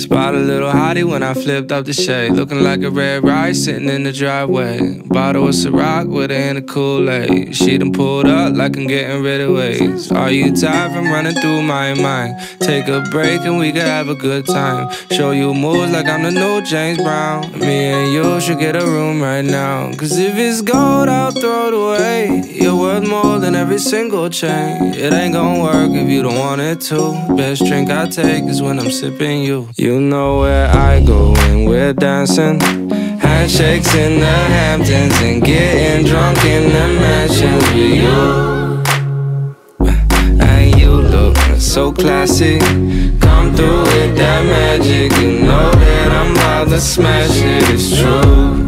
Spot a little hottie when I flipped up the shade. Looking like a red rice sitting in the driveway. Bottle of Ciroc with her in a Kool-Aid. She done pulled up like I'm getting rid of waves. Are you tired from running through my mind? Take a break and we could have a good time. Show you moves like I'm the new James Brown. Me and you should get a room right now. Cause if it's gold, I'll throw it away. You're worth more every single chain. It ain't gonna work if you don't want it to. Best drink I take is when I'm sipping you. You know where I go when we're dancing. Handshakes in the Hamptons and getting drunk in the mansions with you. And you look so classic. Come through with that magic. You know that I'm about to smash it. It's true.